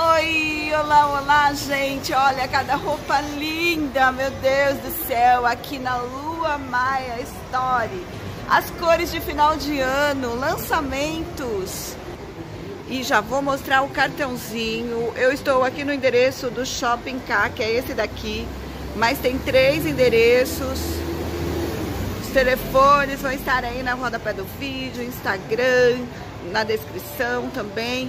Oi, olá, olá, gente. Olha cada roupa linda, meu Deus do céu, aqui na Lua Maia Story. As cores de final de ano, lançamentos. E já vou mostrar o cartãozinho. Eu estou aqui no endereço do Shopping K, que é esse daqui. Mas tem três endereços. Os telefones vão estar aí na rodapé do vídeo, Instagram, na descrição também.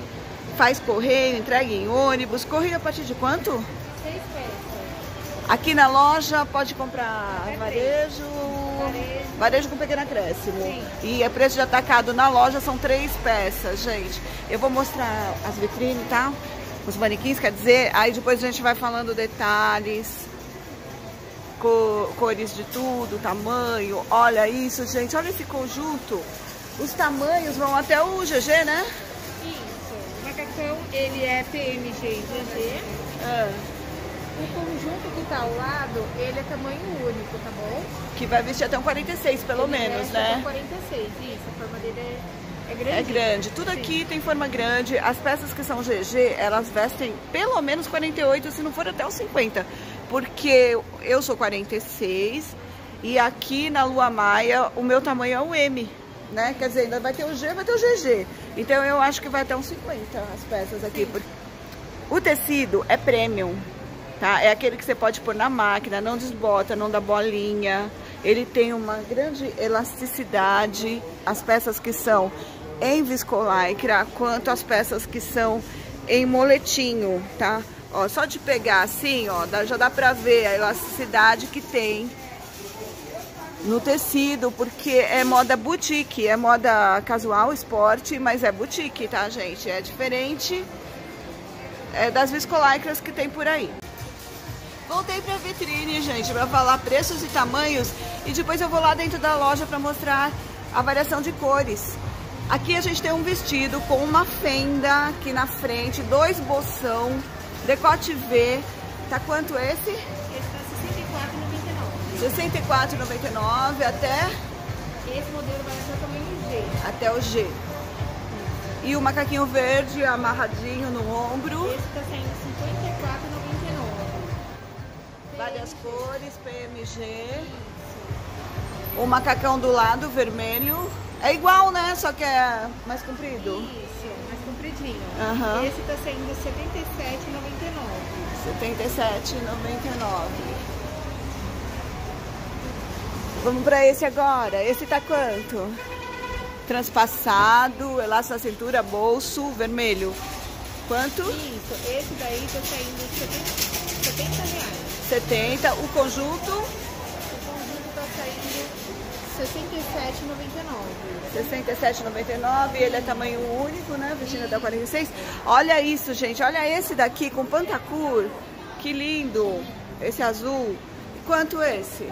Faz correio, entrega em ônibus. Correio a partir de quanto? Seis peças. Aqui na loja pode comprar É varejo, Varejo. varejo com pequeno acréscimo. Sim. E é preço de atacado na loja, são três peças, gente. Eu vou mostrar as vitrines, tá? Os manequins, quer dizer, aí depois a gente vai falando detalhes, co- cores de tudo, tamanho. Olha isso, gente, olha esse conjunto. Os tamanhos vão até o GG, né? Ele é PMG GG. Ah, O conjunto que tá ao lado, ele é tamanho único, tá bom? que vai vestir até um 46, pelo Ele menos, né? até 46, isso. A forma dele é, é grande. É grande. Tudo aqui tem forma grande. As peças que são GG, elas vestem pelo menos 48, se não for até os 50. Porque eu sou 46 e aqui na Lua Maia o meu tamanho é o M, né? Quer dizer, ainda vai ter o G, vai ter o GG. Então eu acho que vai até uns 50 as peças aqui. Por- O tecido é premium, tá? É aquele que você pode pôr na máquina, não desbota, não dá bolinha. Ele tem uma grande elasticidade. As peças que são em viscolaicra, quanto as peças que são em moletinho, tá? Ó, só de pegar assim, ó, já dá pra ver a elasticidade que tem no tecido, porque é moda boutique, é moda casual, esporte, mas é boutique, tá, gente? É diferente é, das viscolaicras que tem por aí. Voltei pra vitrine, gente, pra falar preços e tamanhos e depois eu vou lá dentro da loja pra mostrar a variação de cores. Aqui a gente tem um vestido com uma fenda aqui na frente, dois bolsão, decote V. Tá quanto esse? Esse tá 64,99. 64,99 até, Esse modelo vai até o tamanho G. até o G. E o macaquinho verde amarradinho no ombro. Esse tá saindo 54,99. Várias cores, PMG. O macacão do lado, vermelho. É igual, né? Só que é mais comprido. Isso, mais compridinho. Aham. Esse tá saindo 77,99. 77,99. Vamos pra esse agora. Esse tá quanto? Transpassado, elástico na cintura, bolso, vermelho. Quanto? Isso, esse daí tá saindo 70, 70 reais. 70. O conjunto, O conjunto tá saindo 67,99. 67,99. Ele é tamanho único, né? Vestindo até 46. Olha isso, gente. Olha esse daqui com pantacur. Que lindo. Esse azul. Quanto esse?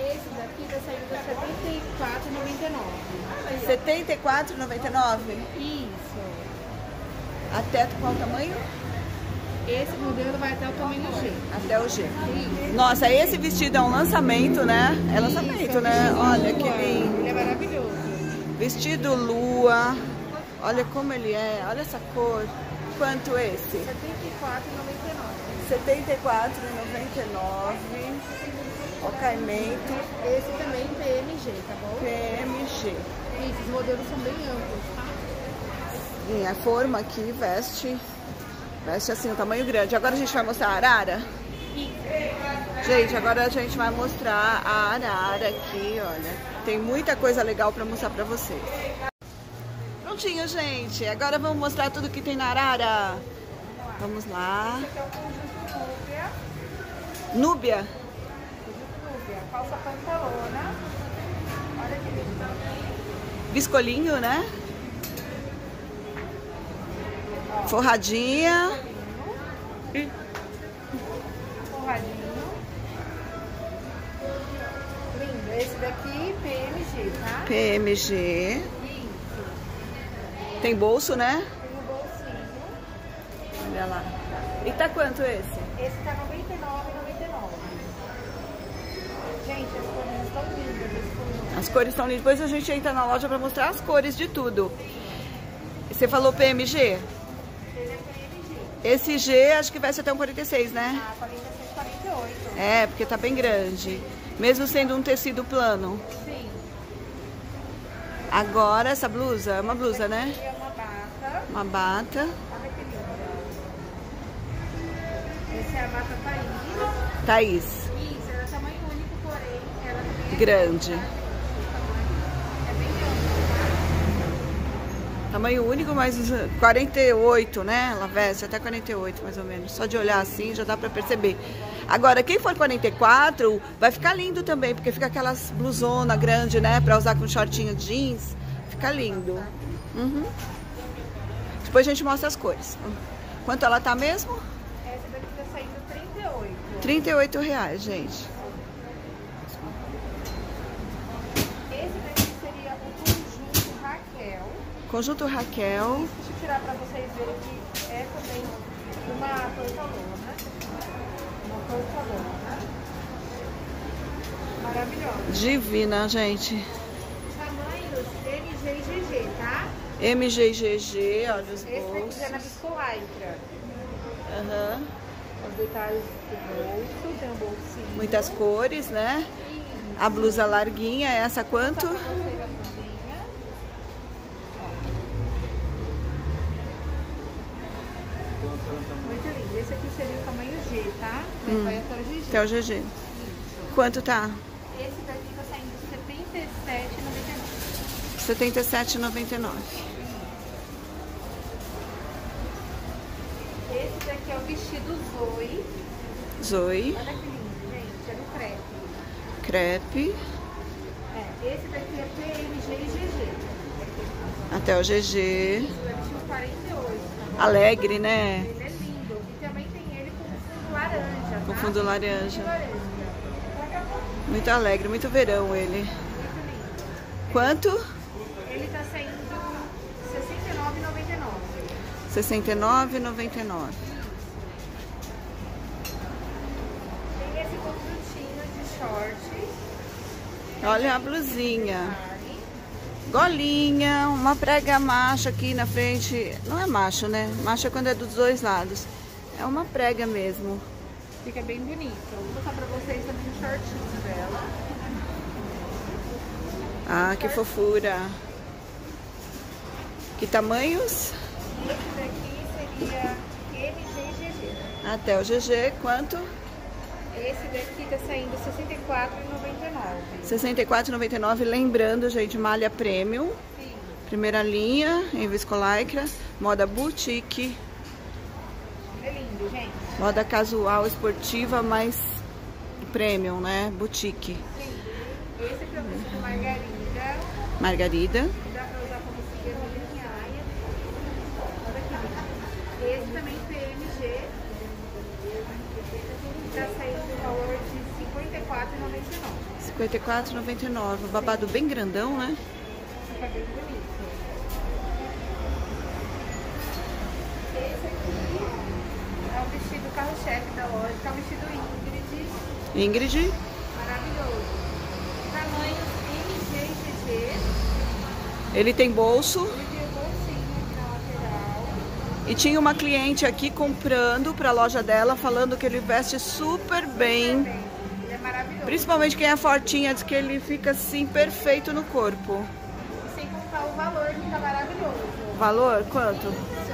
Esse daqui tá saindo 74,99. 74,99. Isso. Até qual tamanho? Esse modelo vai até o tamanho G. Até o G. Isso. Nossa, esse vestido é um lançamento, né? É lançamento, Isso, né? Olha que lindo. Ele é maravilhoso. Vestido lua. Olha como ele é. Olha essa cor. Quanto esse? 74,99. 74,99. Ó, caimento. Esse também PMG, tá bom? PMG. Isso, os modelos são bem amplos, tá? E a forma aqui veste. Veste assim, um tamanho grande. Agora a gente vai mostrar a arara. Gente, agora a gente vai mostrar a arara aqui, olha. Tem muita coisa legal pra mostrar pra vocês. Prontinho, gente. Agora vamos mostrar tudo que tem na arara. Vamos lá. Esse é o conjunto Núbia. Calça pantalona. Olha que lindo. Biscolinho, né? Forradinha. Forradinho. Lindo. Esse daqui, PMG, tá? PMG. Isso. Tem bolso, né? Tem o bolsinho. Olha lá. E tá quanto esse? Esse tá R$ 99,99. Gente, as cores estão lindas. As cores são lindas. Depois a gente entra na loja pra mostrar as cores de tudo. Você falou PMG? Ele é PMG. Esse G acho que vai ser até um 46, né? Ah, 46, 48. É, porque tá bem grande. Mesmo sendo um tecido plano. Sim. Agora essa blusa, é uma blusa, né? É uma bata. Uma bata. Olha que linda. Essa é a bata Thaís. Thaís. Isso, ela é tamanho único, porém ela também é Grande. Tamanho único, mas 48, né? Ela veste até 48, mais ou menos. Só de olhar assim já dá pra perceber. Agora, quem for 44, vai ficar lindo também, porque fica aquelas blusona grande, né? Pra usar com shortinho jeans. Fica lindo. Uhum. Depois a gente mostra as cores. Quanto ela tá mesmo? Essa daqui tá saindo 38. 38 reais, gente. Esse daqui seria o conjunto Raquel. Conjunto Raquel. Deixa eu tirar pra vocês verem que é também uma porcelana. Uma porcelana. Maravilhosa. Divina, gente. Tamanhos MG e GG, tá? MG e GG, olha os Esse daqui bolsos. é na viscolaicra. Aham. Os detalhes do bolso, tem um bolsinho. Muitas cores, né? E A blusa larguinha, essa quanto? pra vocês a blusinha. Muito lindo. Esse aqui seria o tamanho G, Mas Hum. vai até o GG. Até o GG. Quanto tá? Esse daqui tá saindo R$ 77,99. 77,99. Esse daqui é o vestido Zoe. Zoe, Olha que lindo, gente. É no crepe. crepe, É, esse daqui é PMG e GG. até o GG. Isso, é vestido 48. Alegre, né? Ele é lindo. E também tem ele com fundo laranja, Com tá? Fundo laranja. Muito alegre, muito verão ele. Quanto? Ele tá saindo R$ 69,99. 69,99. Tem esse conjuntinho de short. Olha a blusinha. Golinha, uma prega macho aqui na frente. Não é macho, né? Macho é quando é dos dois lados. É uma prega mesmo. Fica bem bonito. Vou mostrar pra vocês também o shortinho dela. Ah, que fofura. Que tamanhos? Esse daqui seria MGGG. Até o GG, quanto? Esse daqui tá saindo R$ 64,99. 64,99. Lembrando, gente, malha premium. Sim. Primeira linha, em viscolaicra. Moda boutique. Lindo, gente. Moda casual, esportiva, mas premium, né? Boutique. Sim. Esse aqui é o vestido Margarida. Margarida. Dá pra usar como figueira de linhaia. Olha lindo. Esse também PMG. Tá saindo o valor de R$ 54,99. 54,99. Babado bem grandão, né? Fica bem bonito. Esse aqui é o carro-chefe da loja, o vestido Ingrid. Ingrid. Maravilhoso. Tamanhos MG e GG. Ele tem bolso. Ele tem bolsinho aqui na lateral. E tinha uma cliente aqui comprando para a loja dela, falando que ele veste super bem. Bem, Ele é maravilhoso. Principalmente quem é fortinha, diz que ele fica assim perfeito no corpo. E sem contar o valor que tá maravilhoso. Valor? Quanto?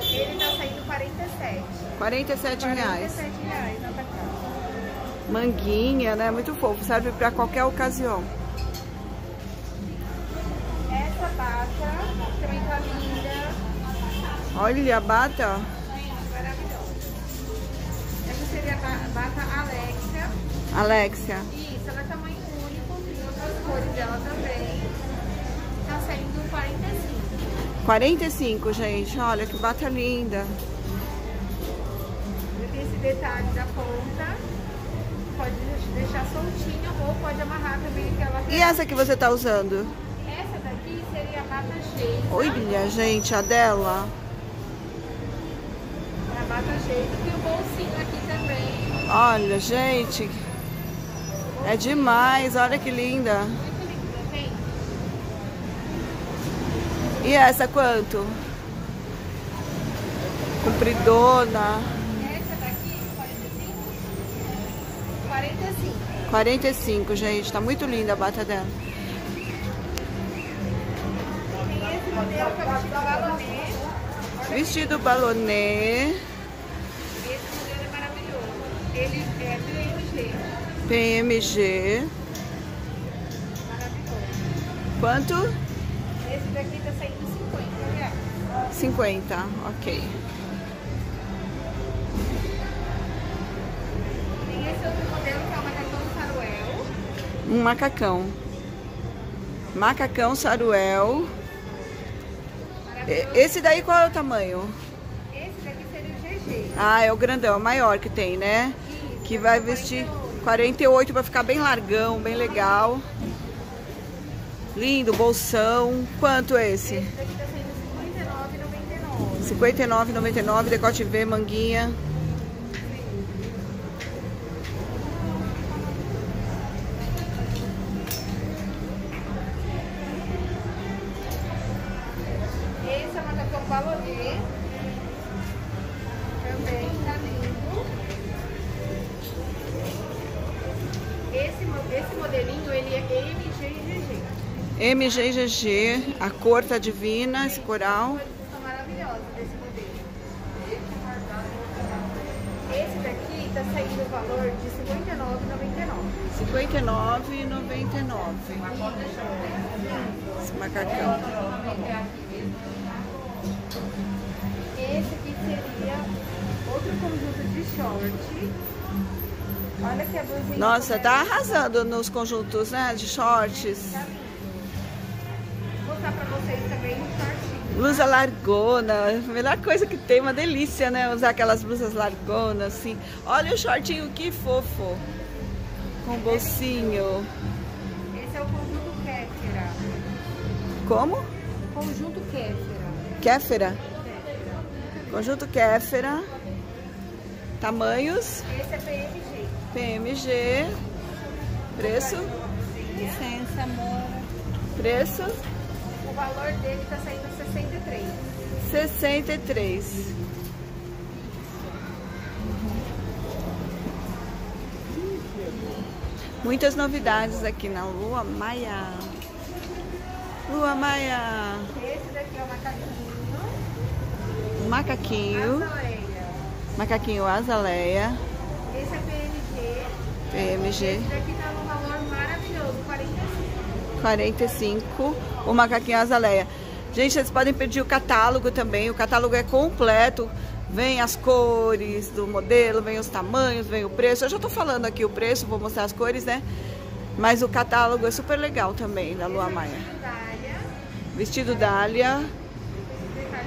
Ele tá saindo 47. 47 reais. 47 reais na atacado. Manguinha, né? Muito fofo. Serve para qualquer ocasião. Essa bata também tá linda. Olha a bata. Maravilhosa. Essa seria a ba- bata Alexia. Alexia. Isso, ela é tamanho único. Tem outras cores dela também. Tá saindo 45. 45, gente. Olha que bata linda. Detalhe da ponta. Pode deixar soltinho ou pode amarrar também aquela E essa que você tá usando? Essa daqui seria a. Olha, gente, a dela. A. E o bolsinho aqui também. Olha, gente. É demais. Olha que linda. Muito linda, gente. E essa quanto? Compridona. 45. 45, gente. Tá muito linda a bata dela. Vestido balonê. Esse modelo é maravilhoso. Ele é PMG. PMG. Maravilhoso. Quanto? Esse daqui tá saindo 50 reais. 50, ok. Um macacão. Macacão saruel. Esse daí qual é o tamanho? Esse daqui seria o GG. Ah, é o grandão, é o maior que tem, né? Isso, Que vai vestir 48. 48 para ficar bem largão, bem legal. Lindo, bolsão. Quanto é esse? Esse daqui tá saindo R$59,99. 59,99, decote V, manguinha. MGGG, a cor tá divina, esse coral. Esse daqui tá saindo o valor de R$59,99. 59,99. Esse macacão. Esse aqui seria outro conjunto de short. Olha que a blusinha. Nossa, tá arrasando nos conjuntos, né? De shorts. Tá Blusa largona, a melhor coisa que tem, uma delícia, né? Usar aquelas blusas largonas, assim. Olha o shortinho, que fofo. Com bolsinho. Esse é o conjunto Kéfera. Como? Conjunto Kéfera. Kéfera. Kéfera. Conjunto Kéfera. Tamanhos. Esse é PMG. PMG. Preço. Licença, amor. Preço. O valor dele tá saindo 63. 63. Muitas novidades aqui na Lua Maia. Lua Maia. Esse daqui é o macaquinho. Macaquinho. Azaleia. Macaquinho azaleia. Esse é PMG. PMG. Esse daqui tá num valor maravilhoso, 45. 45. O macaquinho azaleia. Gente, vocês podem pedir o catálogo também. O catálogo é completo. Vem as cores do modelo, vem os tamanhos, vem o preço. Eu já tô falando aqui o preço, vou mostrar as cores, né? Mas o catálogo é super legal também da Lua Maia. Vestido dália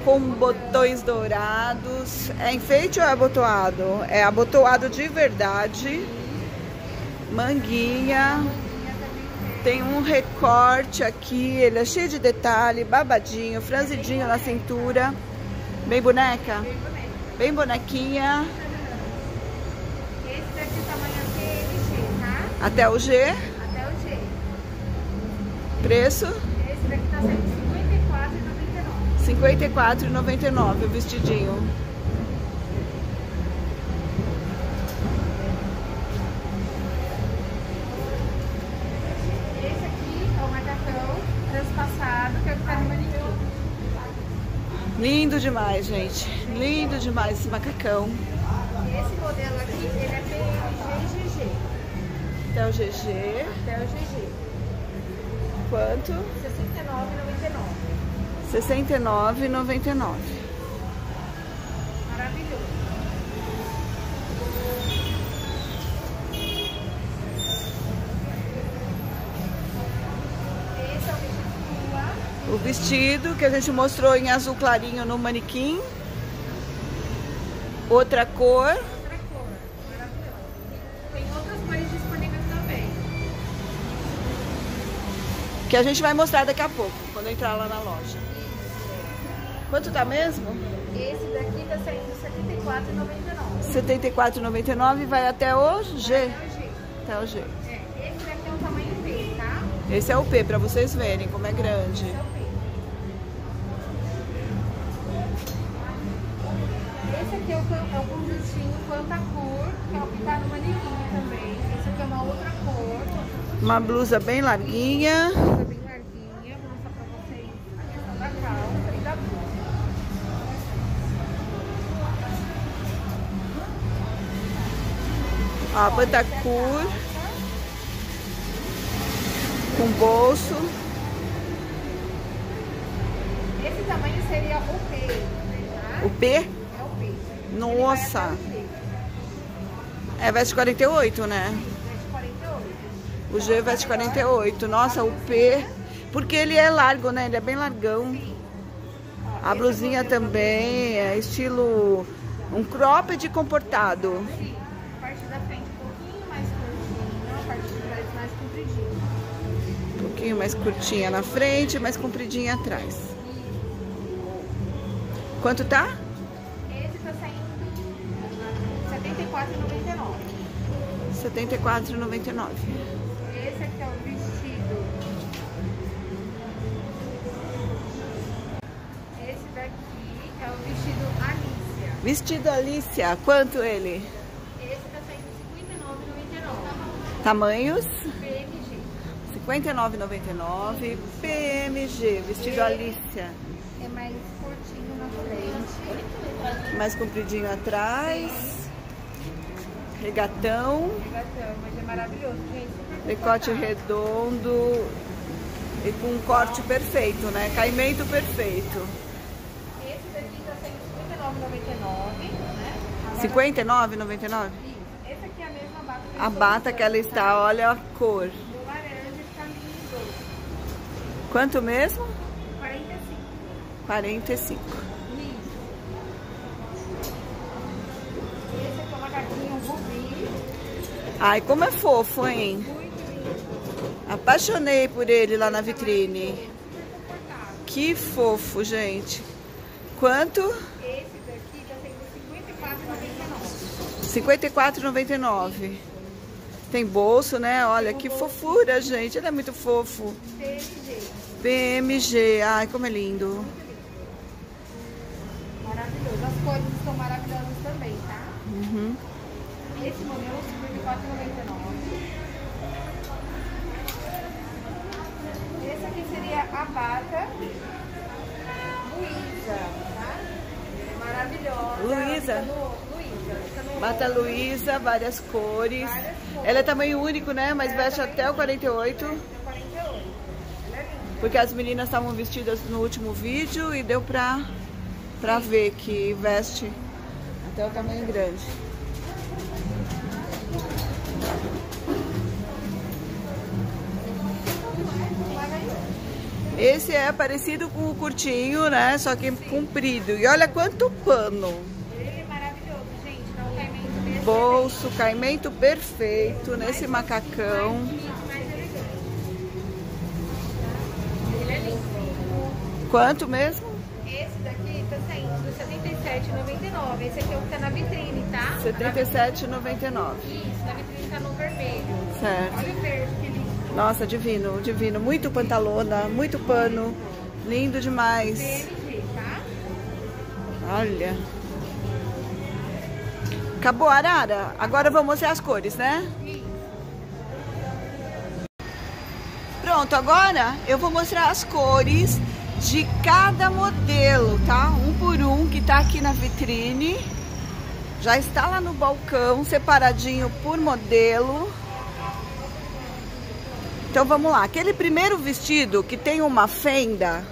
com botões dourados. É enfeite ou é abotoado? É abotoado de verdade. Manguinha. Tem um recorte aqui, ele é cheio de detalhe, babadinho, franzidinho na cintura. Bem boneca? Bem bonequinha. Esse daqui é tamanho PMG, tá? Até o G. Até o G. Preço Esse daqui tá saindo R$54,99. R$ 54,99 o vestidinho. Esse aqui é o macacão transpassado, que é o que tá no manequim. Lindo demais, gente. Lindo demais esse macacão. Esse modelo aqui, ele é GG. Até o GG. Até o GG. Quanto? R$69,99. R$ 69,99. Maravilhoso. Esse é o vestido tua. O vestido que a gente mostrou em azul clarinho no manequim. Outra cor. Outra cor. Tem outras cores disponíveis também. Que a gente vai mostrar daqui a pouco, quando entrar lá na loja. Quanto tá mesmo? Esse daqui tá saindo R$74,99. R$ 74,99 vai até o G. É o G. Até o G. É, esse daqui é o tamanho P, tá? Esse é o P, pra vocês verem como é grande. Esse é o P. é o, é conjuntinho Pantacur, que é o que tá no manequim também. Esse aqui é uma outra cor. Uma blusa bem larguinha. Blusa bem larguinha. Vou mostrar pra vocês a questão da calça e da blusa. Ó, Pantacur. Com bolso. Esse tamanho seria o P, tá? O P? É. Nossa. É veste 48, né? Veste 48. O G veste 48. Nossa, o P. Porque ele é largo, né? Ele é bem largão. A blusinha também é estilo um cropped comportado. A parte da frente um pouquinho mais curtinha, a parte de trás mais compridinha. Um pouquinho mais curtinha na frente, mais compridinha atrás. Quanto tá? Esse tá saindo 74,99. R$ 74,99. Esse aqui é o vestido. Esse daqui é o vestido Alicia. Vestido Alicia, quanto ele? Esse tá saindo R$ 59,99. Tamanhos? PMG. R$ 59,99. PMG, vestido Alicia. É mais curtinho na frente. Mais compridinho atrás. Regatão. Regatão, mas é maravilhoso, gente. Decote redondo e com um corte perfeito, né? Caimento perfeito. Esse daqui tá saindo R$ 59,99, né? R$ Agora- 59,99? Isso. Esse aqui é a mesma bata que A bata que ela tá? está, olha a cor. Do laranja fica lindo. Quanto mesmo? 45. 45. Ai, como é fofo, hein? Apaixonei por ele lá na vitrine. Que fofo, gente. Quanto? Esse daqui tá saindo R$ 54,99. R$ 54,99. Tem bolso, né? Olha que fofura, gente. Ele é muito fofo. PMG. PMG. Ai, como é lindo. Maravilhoso. As cores estão maravilhosas também, tá? Uhum. Esse modelo é R$ 54,99. Esse aqui seria a bata Luísa, tá? Maravilhosa. Luísa. No- Bata Luísa, várias cores. Várias cores. Ela é tamanho único, né? Mas Ela veste até o 48. É 48. Ela é linda. Porque as meninas estavam vestidas no último vídeo e deu pra, pra ver que veste até o tamanho grande. Esse é parecido com o curtinho, né? Só que comprido. E olha quanto pano. Ele é maravilhoso, gente. Dá um caimento. Bolso, caimento perfeito nesse macacão. Mais elegante. Ele é lindo. Quanto mesmo? Esse daqui tá saindo R$ 77,99. Esse aqui é o que tá na vitrine, tá? R$ 77,99. Isso, na vitrine tá no vermelho. Certo. Olha o verde, que lindo. Nossa, divino, divino. Muito pantalona, muito pano. Lindo demais. PMG, tá? Olha. Acabou a arara? Agora eu vou mostrar as cores, né? Isso. Pronto, agora eu vou mostrar as cores de cada modelo, tá? Um aqui na vitrine. Já está lá no balcão, separadinho por modelo. Então vamos lá. Aquele primeiro vestido que tem uma fenda.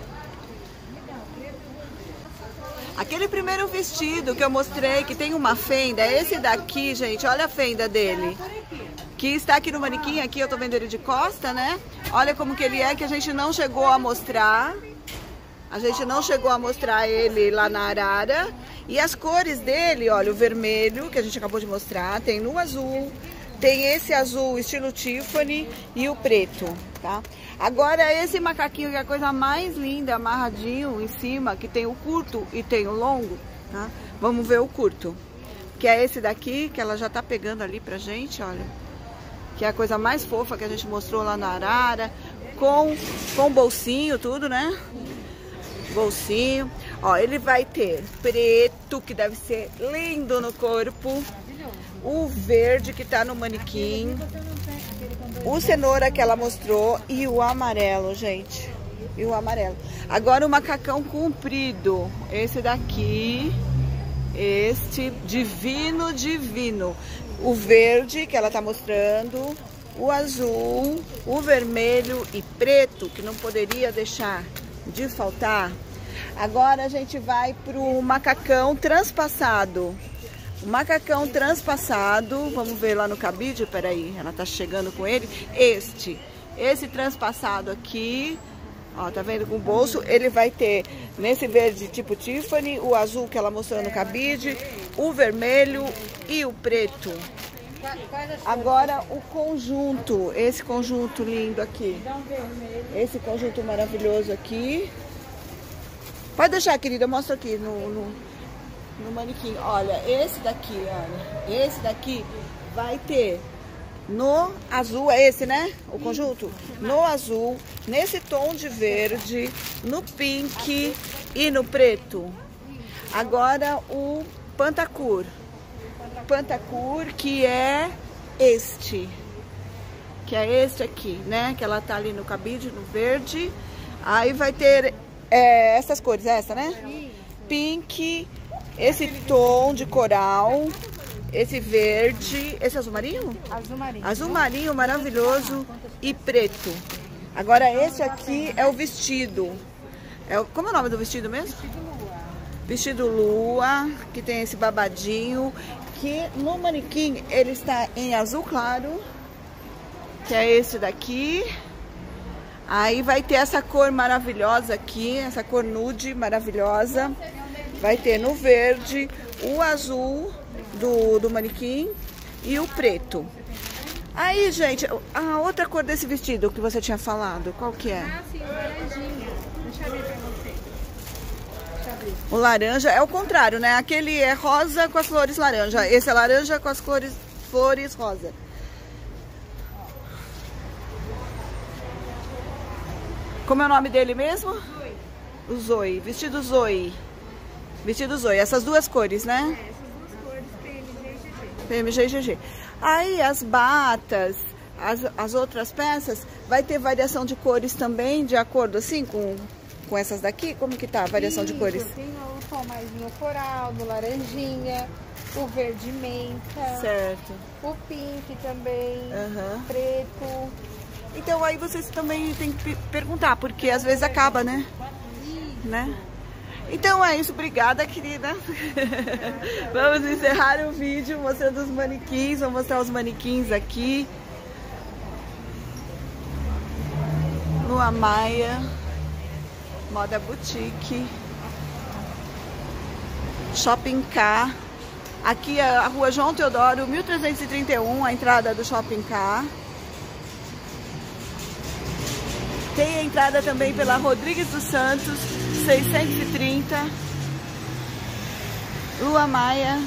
Aquele primeiro vestido que eu mostrei que tem uma fenda, é esse daqui, gente. Olha a fenda dele. Que está aqui no manequim, aqui eu tô vendo ele de costa, né? Olha como que ele é, que a gente não chegou a mostrar. A gente não chegou a mostrar ele lá na arara. E as cores dele, olha, o vermelho, que a gente acabou de mostrar, tem no azul, tem esse azul estilo Tiffany e o preto, tá? Agora esse macaquinho que é a coisa mais linda, amarradinho em cima, que tem o curto e tem o longo, tá? Vamos ver o curto. Que é esse daqui, que ela já tá pegando ali pra gente, olha. Que é a coisa mais fofa que a gente mostrou lá na arara, com, com bolsinho, tudo, né? Bolsinho. Ó, ele vai ter preto, que deve ser lindo no corpo. O verde, que tá no manequim. O cenoura que ela mostrou. E o amarelo, gente. E o amarelo. Agora o macacão comprido. Esse daqui. Este. Divino, divino. O verde, que ela tá mostrando. O azul. O vermelho e preto, que não poderia deixar de faltar. Agora a gente vai pro macacão transpassado. O macacão transpassado, vamos ver lá no cabide, peraí, ela tá chegando com ele. Este, esse transpassado aqui, ó, tá vendo com o bolso, ele vai ter nesse verde tipo Tiffany, o azul que ela mostrou no cabide, o vermelho e o preto. Agora o conjunto, esse conjunto lindo aqui. Esse conjunto maravilhoso aqui. Pode deixar, querida, eu mostro aqui no, no, no manequim. Olha, esse daqui, olha. Esse daqui vai ter no azul, é esse, né? O conjunto? No azul, nesse tom de verde, no pink e no preto. Agora o pantacur. Pantacur, que é este. Que é este aqui, né? Que ela tá ali no cabide, no verde. Aí vai ter é, essas cores, essa, né? Pink, esse tom de coral, esse verde, esse azul marinho? Azul marinho. Azul marinho maravilhoso e preto. Agora esse aqui é o vestido. É o, como é o nome do vestido mesmo? Vestido lua. Vestido lua, que tem esse babadinho, que no manequim ele está em azul claro, que é esse daqui. Aí vai ter essa cor maravilhosa aqui, essa cor nude maravilhosa. Vai ter no verde, o azul do, do manequim e o preto. Aí, gente, a outra cor desse vestido que você tinha falado, qual que é? Ah, sim, laranjinha. Deixa eu ver pra você. Deixa eu ver. O laranja é o contrário, né? Aquele é rosa com as flores laranja. Esse é laranja com as flores, flores rosa. Como é o nome dele mesmo? Zoe. O Zoe. Vestido Zoe. Vestido Zoe. Essas duas cores, né? É, essas duas cores, PMG e GG. PMG e GG. Aí as batas, as, as outras peças, vai ter variação de cores também, de acordo assim com, com essas daqui? Como que tá a variação de Isso, cores? Tem o tom mais no coral, no laranjinha, o verde menta, Certo. o pink também, Aham. preto. Então aí vocês também tem que pe- perguntar, porque às vezes acaba, né? Né? Então é isso, obrigada querida. Vamos encerrar o vídeo mostrando os manequins, vou mostrar os manequins aqui. Lua Maia, Moda Boutique, Shopping K. Aqui é a rua João Teodoro, 1331, a entrada do Shopping K. Tem a entrada também pela Rodrigues dos Santos, 630. Lua Maia.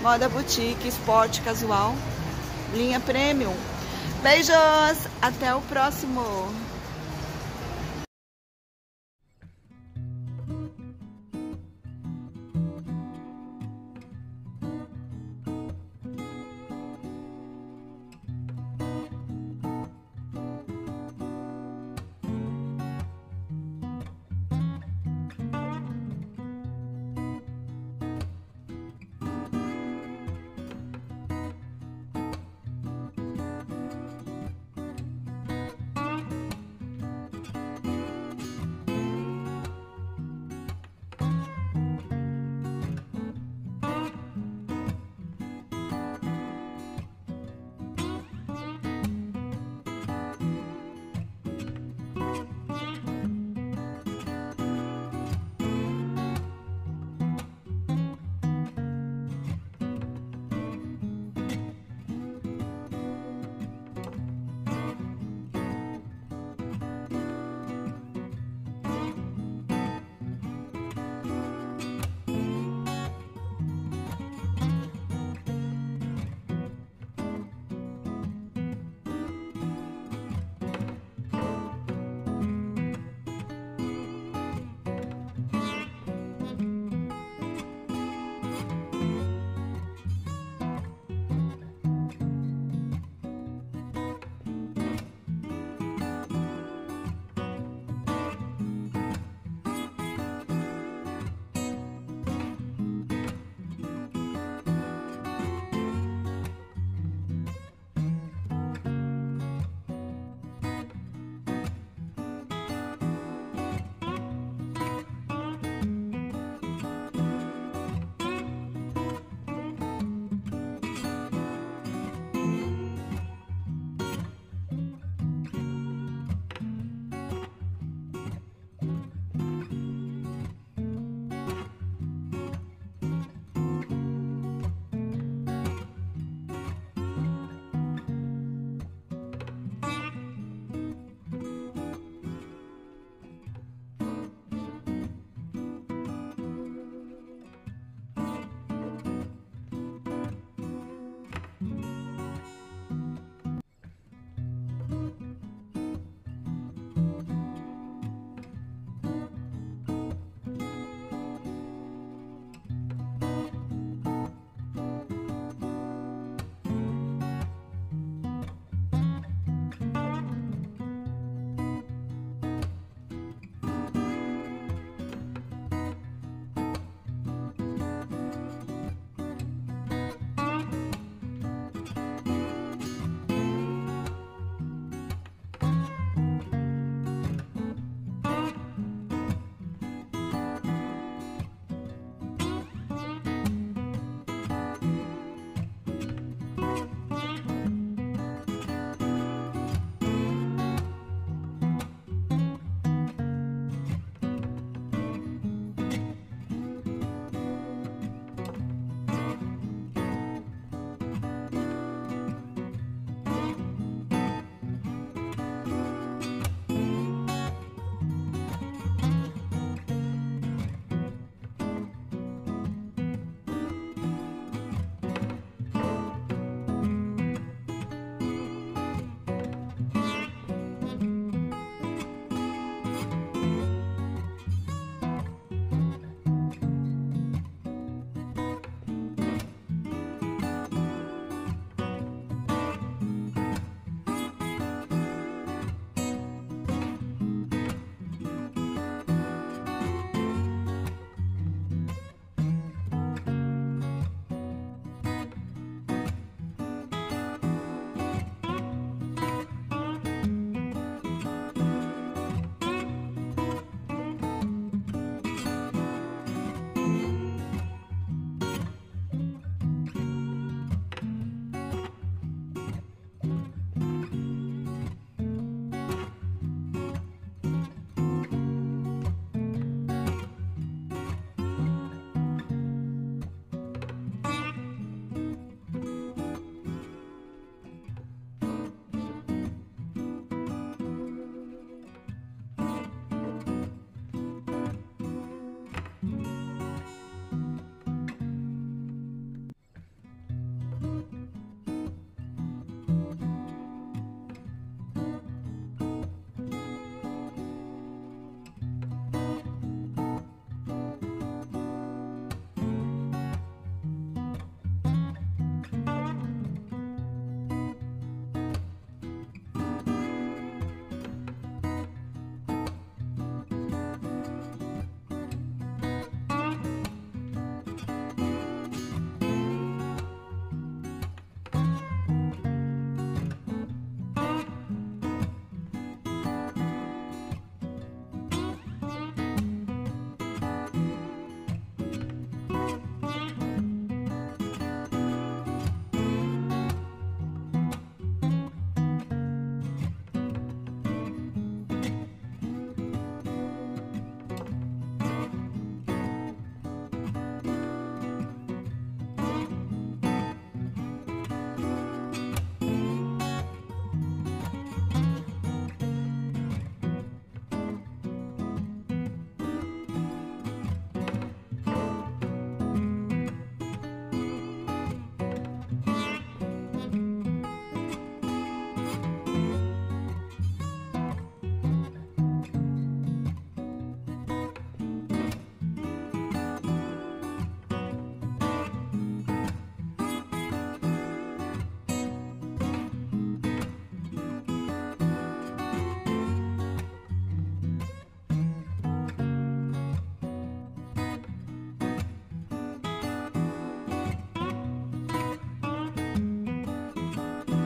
Moda Boutique, esporte casual. Linha Premium. Beijos! Até o próximo!